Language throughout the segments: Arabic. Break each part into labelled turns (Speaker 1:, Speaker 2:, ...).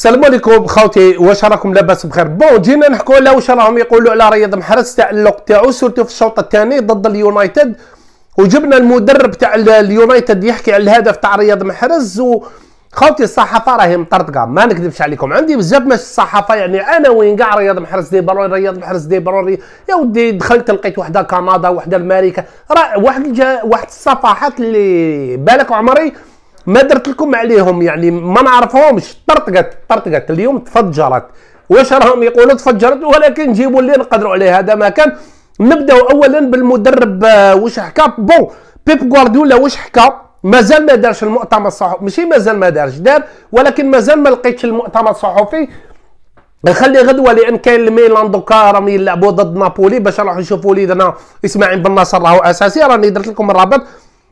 Speaker 1: السلام عليكم خوتي واش راكم لاباس بخير؟ bon جينا نحكوا على واش راهم يقولوا على رياض محرز التألق تاعو surtout في الشوط الثاني ضد اليونايتد. وجبنا المدرب تاع اليونايتد يحكي على الهدف تاع رياض محرز و خوتي الصحافة راهي مطرطقة ما نكذبش عليكم. عندي بزاف من الصحافة يعني أنا وين كاع رياض محرز De Bruyne رياض محرز De Bruyne يا ودي دخلت لقيت وحدة كندا وحدة أمريكا راه واحد جا واحد الصفحات اللي بالك عمري ما درت لكم عليهم يعني ما نعرفهمش. طرطقت طرطقت اليوم تفجرت. واش راهم يقولوا تفجرت؟ ولكن جيبوا اللي نقدروا عليه. هذا ما كان. نبداو اولا بالمدرب آه، واش حكى؟ bon بيب غوارديولا واش حكى؟ مازال ما دارش المؤتمر الصحفي. ماشي مازال ما دارش دار ولكن مازال ما لقيتش المؤتمر الصحفي. نخلي غدوة لأن كاين الميلان donc راهم يلعبوا ضد نابولي. باش نروحوا نشوفوا وليدنا إسماعيل بن نصر راهو أساسي. راني درت لكم الرابط.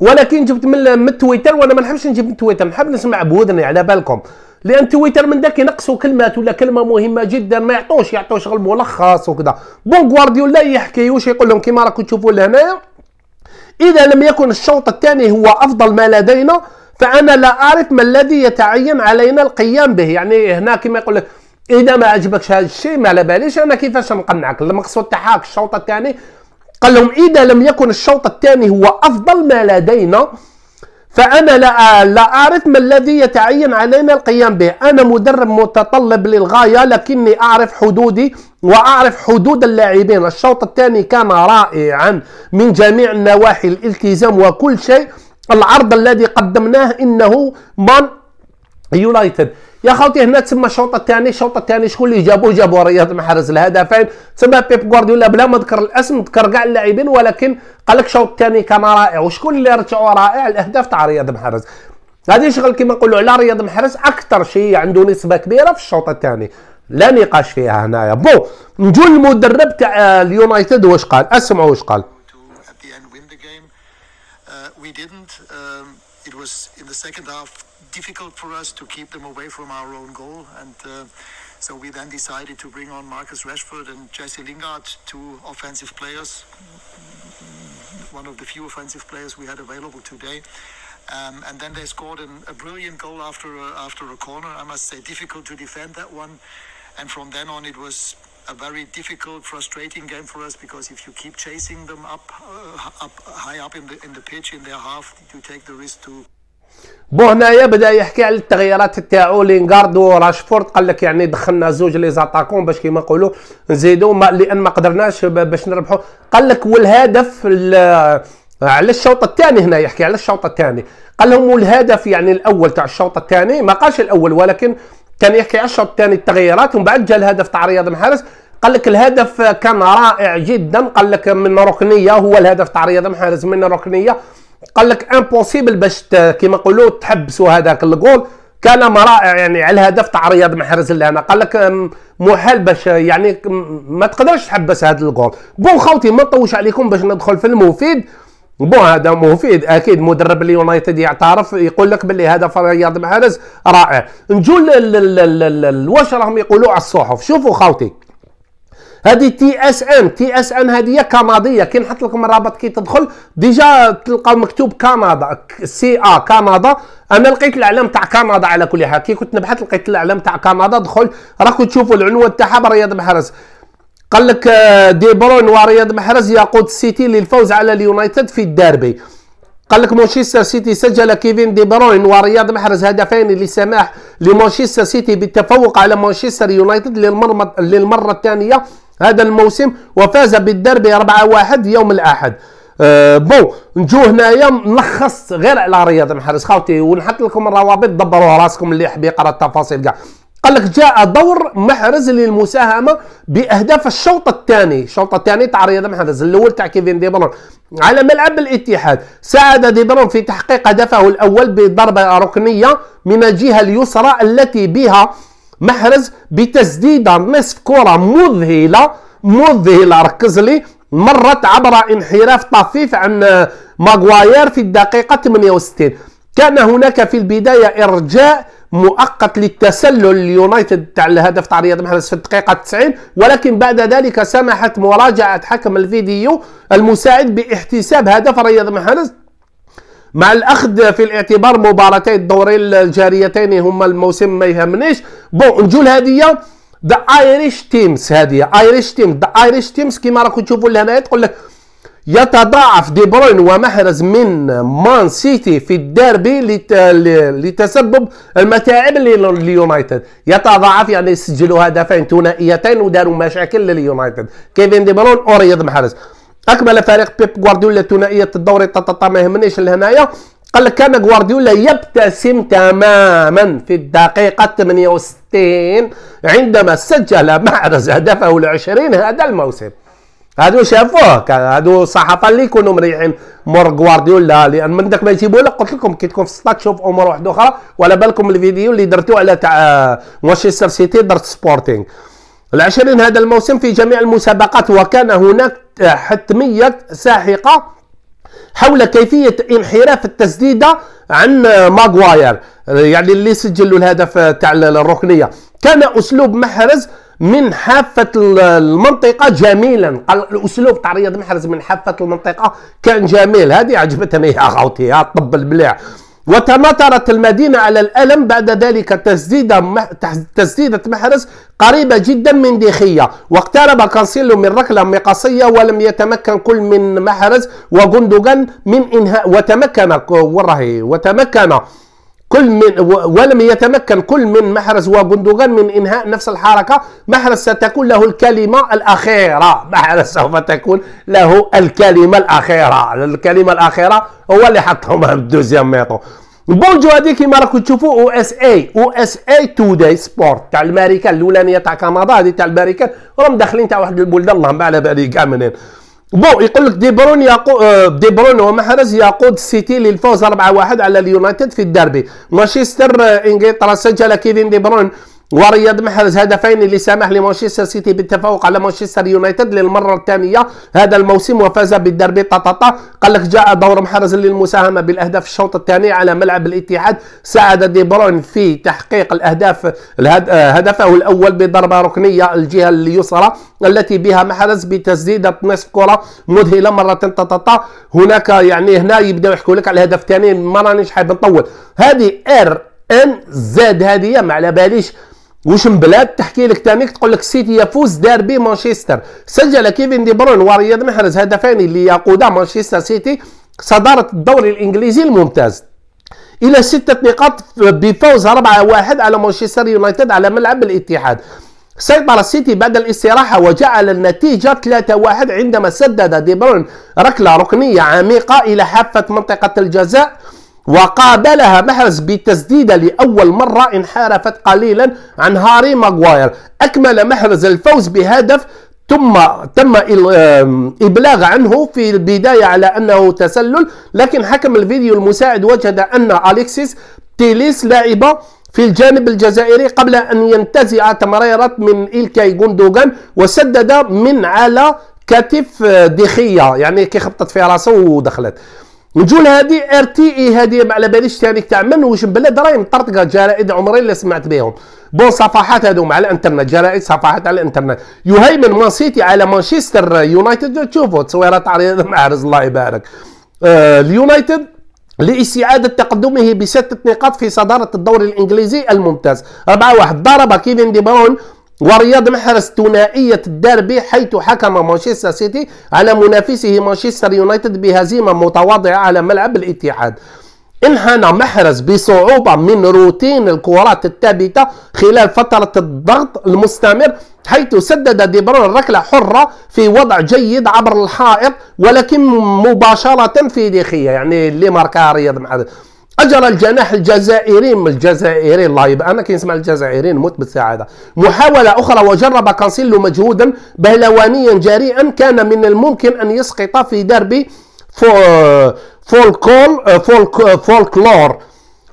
Speaker 1: ولكن جبت من من تويتر وأنا ما نحبش نجيب من تويتر. نحب نسمع بودني على بالكم. لأن تويتر من ذاك ينقصوا كلمات ولا كلمة مهمة جدا ما يعطوش يعطوا شغل ملخص وكذا. بون غوارديولا يحكي واش يقول لهم كيما راكم تشوفوا لهنايا إذا لم يكن الشوط الثاني هو أفضل ما لدينا فأنا لا أعرف ما الذي يتعين علينا القيام به. يعني هنا كما يقول لك إذا ما عجبكش هذا الشيء ما على باليش أنا كيفاش نقنعك؟ المقصود تاعك الشوط الثاني قال لهم إذا لم يكن الشوط الثاني هو أفضل ما لدينا فأنا لا لا أعرف ما الذي يتعين علينا القيام به. أنا مدرب متطلب للغاية لكني أعرف حدودي وأعرف حدود اللاعبين. الشوط الثاني كان رائعا من جميع النواحي الالتزام وكل شيء. العرض الذي قدمناه إنه مان يونايتد. يا خوتي هنا تسمى الشوط الثاني الشوط الثاني شكون اللي جابوه؟ جابوا رياض محرز الهدفين تسمى بيب غوارديولا بلا ما ذكر الاسم ذكر كاع اللاعبين ولكن قال لك الشوط الثاني كان رائع. وشكون اللي رجعوا رائع؟ الأهداف تاع رياض محرز. هذه شغل كما نقولوا على رياض محرز أكثر شيء عنده نسبة كبيرة في الشوط الثاني لا نقاش فيها هنايا. بون نجو المدرب تاع اليونايتد واش قال؟ اسمعوا واش قال.
Speaker 2: We didn't. Um, it was in the second half difficult for us to keep them away from our own goal. And uh, so we then decided to bring on Marcus Rashford and Jesse Lingard, two offensive players, one of the few offensive players we had available today. Um, and then they scored an, a brilliant goal after a, after a corner. I must say, difficult to defend that one. And from then on, it was a very difficult, frustrating game for us because if you keep chasing them up, uh, up high up in the in the pitch in their half, you take the risk to
Speaker 1: بو هنايا بدأ يحكي على التغييرات تاعو لينغارد وراشفورد. قال لك يعني دخلنا زوج لي زاتاكون باش كيما نقولوا نزيدوا لأن ما قدرناش باش نربحوا قال لك والهدف على الشوط الثاني هنا يحكي على الشوط الثاني. قال لهم والهدف يعني الأول تاع الشوط الثاني ما قالش الأول ولكن كان يحكي على الشوط الثاني التغييرات ومن بعد جا الهدف تاع رياض محارس. قال لك الهدف كان رائع جدا. قال لك من ركنيه هو الهدف تاع رياض محارس من ركنيه قال لك impossible باش كيما نقولوا تحبسوا هذاك الجول كلام رائع يعني على الهدف تاع رياض محرز اللي هنا قال لك محال باش يعني ما تقدرش تحبس هذا ال goal bon خوتي ما نطوش عليكم باش ندخل في المفيد. bon هذا مفيد. أكيد مدرب اليونايتد يعترف يقول لك باللي هدف رياض محرز رائع. نجو واش راهم يقولوا على الصحف. شوفوا خوتي. هذه تي اس ان تي اس ان هذه كنديه كي نحط لكم الرابط كي تدخل. déjà تلقاو مكتوب كندا CA كندا. أنا لقيت الإعلام تاع كندا على كل حال. كي كنت نبحث لقيت الإعلام تاع كندا. دخل. راكم تشوفوا العنوان تاعها برياض محرز قال لك آه، De Bruyne ورياض محرز يقود السيتي للفوز على اليونايتد في الديربي. قال لك مانشستر سيتي سجل كيفين دي بروين ورياض محرز هدفين لسماح لمانشستر سيتي بالتفوق على مانشستر يونايتد للمرة الثانية. هذا الموسم وفاز بالدربي 4-1 يوم الأحد. أه بون نجو هنايا نلخص غير على رياض محرز خاوتي ونحط لكم الروابط دبروا راسكم اللي يحب يقرأ التفاصيل. كاع قال لك جاء دور محرز للمساهمة بأهداف الشوط الثاني. الشوط الثاني تاع رياض محرز الأول تاع كيفين دي برون. على ملعب الاتحاد ساعد دي برون في تحقيق هدفه الأول بضربة ركنية من الجهة اليسرى التي بها محرز بتسديده نصف كرة مذهلة مذهلة ركز لي. مرت عبر انحراف طفيف عن ماغواير في الدقيقة 68 كان هناك في البداية إرجاء مؤقت للتسلل. اليونايتد تاع الهدف تاع رياض محرز في الدقيقة 90 ولكن بعد ذلك سمحت مراجعة حكم الفيديو المساعد باحتساب هدف رياض محرز. مع الأخذ في الاعتبار مباراتي الدورين الجاريتين هما الموسم ما يهمنيش. bon نجو لهذه The Irish Times هذه Irish Time The Irish Times كيما راكم تشوفوا لهنا تقول لك يتضاعف دي بروين ومحرز من مان سيتي في الديربي لتسبب المتاعب لليونايتد. يتضاعف يعني يسجلوا هدفين ثنائيتين وداروا مشاكل لليونايتد. كيفين دي بروين ورياض محرز. أكمل فريق بيب غوارديولا ثنائيه الدوري tata ما يهمنيش لهنايا؟ قال لك كان غوارديولا يبتسم تماما في الدقيقة 68 عندما سجل محرز هدفه العشرين هذا الموسم. هادو شافوه هادو الصحافه اللي يكونوا مريحين. مور غوارديولا لأن من داك ما يجيبوا لك قلت لكم كي تكون في السطاد تشوف أمور واحدة أخرى. ولا بالكم الفيديو اللي درتو على تاع مانشستر سيتي درت سبورتينغ العشرين هذا الموسم في جميع المسابقات وكان هناك حتمية ساحقة حول كيفية انحراف التسديدة عن ماغواير يعني اللي سجلوا الهدف تاع الركنية. كان أسلوب محرز من حافة المنطقة جميلا. قال الأسلوب تاع رياض محرز من حافة المنطقة كان جميل. هذه عجبتني يا خوتي يا طب المليح وتمطرت المدينة على الألم بعد ذلك تسديدة تسديدة محرز قريبة جدا من ديخية. واقترب كانسيلو من ركلة مقصية ولم يتمكن كل من محرز وجندوجان من إنهاء وتمكن والله وتمكن كل من ولم يتمكن كل من محرز وجندوجان من إنهاء نفس الحركة محرز ستكون له الكلمة الأخيرة. محرز سوف تكون له الكلمة الأخيرة. الكلمة الأخيرة هو اللي حطهم بال deuxième mi-temps bon نجو هذه كيما راكم تشوفوا أو إس اي أو إس اي توداي سبورت تاع الامريكان الأولانية تاع كندا هذه تاع الامريكان راهم داخلين تاع واحد البلدان اللهم على بالي كاع منين. bon يقول لك دي برون يقو... آه، دي برون ومحرز يقود السيتي للفوز 4-1 على اليونايتد في الدربي مانشستر آه، إنجلترا سجل كيفين دي برون. ورياض محرز هدفين اللي سمح لمانشستر سيتي بالتفوق على مانشستر يونايتد للمرة الثانية هذا الموسم وفاز بالدربي طاطاطا قال لك جاء دور محرز للمساهمة بالأهداف الشوط الثاني على ملعب الاتحاد. ساعد دي بروين في تحقيق الأهداف هدفه الأول بضربة ركنية الجهة اليسرى التي بها محرز بتسديدة نصف كرة مذهلة مرة. طاطاطا هناك يعني هنا يبداو يحكوا لك على الهدف الثاني. ما رانيش حاب نطول هذه إر إن زاد هذه ما على باليش. وش بلاد تحكي لك تانيك تقول لك سيتي يفوز ديربي مانشستر. سجل كيفن دي برون ورياض محرز هدفين اللي يقودا مانشستر سيتي صدارة الدوري الإنجليزي الممتاز. إلى ستة نقاط بفوز 4-1 على مانشستر يونايتد على ملعب الاتحاد. سيطر السيتي بعد الاستراحة وجعل النتيجة 3-1 عندما سدد دي برون ركلة ركنية عميقة إلى حافة منطقة الجزاء. وقابلها محرز بتسديدة لأول مرة انحرفت قليلا عن هاري ماغواير أكمل محرز الفوز بهدف ثم تم إبلاغ عنه في البداية على أنه تسلل لكن حكم الفيديو المساعد وجد أن أليكسيس تيليس لاعب في الجانب الجزائري قبل أن ينتزع تمريرات من إلكاي جوندوغان وسدد من على كتف دخية يعني كي خبطت في راسه ودخلت. نجو لهذه RTE هذه ما على باليش ثاني تاع من واش بلاد راهي مطرطقه جرائد عمري اللي سمعت بهم. bon صفحات هذوما على الإنترنت جرائد صفحات على الإنترنت. يهيمن مان سيتي على مانشستر يونايتد تشوفوا تصويرة تاع رياض محرز الله يبارك. آه اليونايتد لاستعادة تقدمه بستة نقاط في صدارة الدوري الإنجليزي الممتاز. 4-1 ضرب كيفن دي برون ورياض محرز ثنائية الدربي حيث حكم مانشستر سيتي على منافسه مانشستر يونايتد بهزيمة متواضعة على ملعب الاتحاد. انحنى محرز بصعوبة من روتين الكرات الثابتة خلال فترة الضغط المستمر حيث سدد ديبرون ركلة حرة في وضع جيد عبر الحائط ولكن مباشرة في ديخية يعني اللي ماركها رياض محرز. اجرى الجناح الجزائري الجزائري الله يبارك. أنا كي نسمع الجزائري نموت بالسعادة. محاولة أخرى وجرب كانسيلو مجهودا بهلوانيا جريئا كان من الممكن أن يسقط في دربي فولكول فولك فولكلور.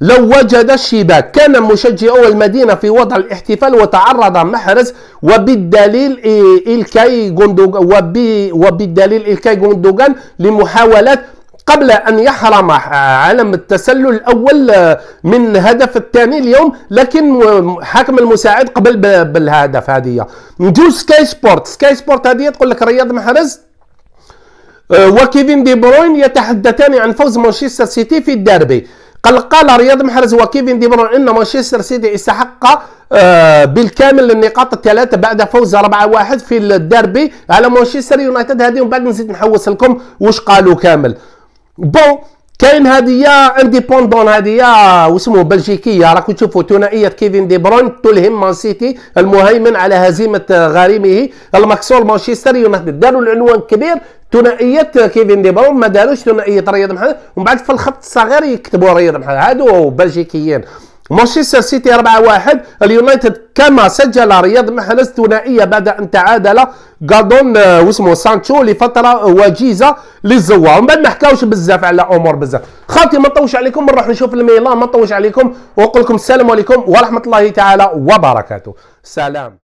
Speaker 1: لو وجد الشباك كان مشجعو المدينة في وضع الاحتفال وتعرض محرز وبالدليل إلكاي وبالدليل إلكاي جوندوغان لمحاولات قبل أن يحرم علم التسلل الأول من هدف الثاني اليوم لكن حكم المساعد قبل بالهدف هذه. نجو Sky Sport. Sky Sport هذه تقول لك رياض محرز آه، وكيفين دي بروين يتحدثان عن فوز مانشستر سيتي في الديربي. قال قال رياض محرز وكيفين دي بروين إن مانشستر سيتي استحق آه، بالكامل النقاط الثلاثة بعد فوز 4-1 في الديربي على مانشستر يونايتد. هذه ومن بعد نزيد نحوس لكم واش قالوا كامل. bon كاين هذه Indépendant هذه واسمه بلجيكية. راكم تشوفوا ثنائية كيفين دي بروين تلهم مان سيتي المهيمن على هزيمة غريمه المكسور مانشستر يونايتد. داروا العنوان كبير ثنائية كيفين دي بروين. ما داروش ثنائية رياض محرز. ومن بعد في الخط الصغير يكتبوا رياض محرز. هادو بلجيكيين. مانشستر سيتي 4-1 اليونايتد كما سجل رياض محرز ثنائية بعد أن تعادل غادون آه، واسمه سانشو لفترة وجيزة للزوار. ومن بعد ما حكاوش بزاف على أمور بزاف. خاطي ما نطوش عليكم نروح نشوف الميلان ما نطوش عليكم. ونقول لكم السلام عليكم ورحمة الله تعالى وبركاته. سلام.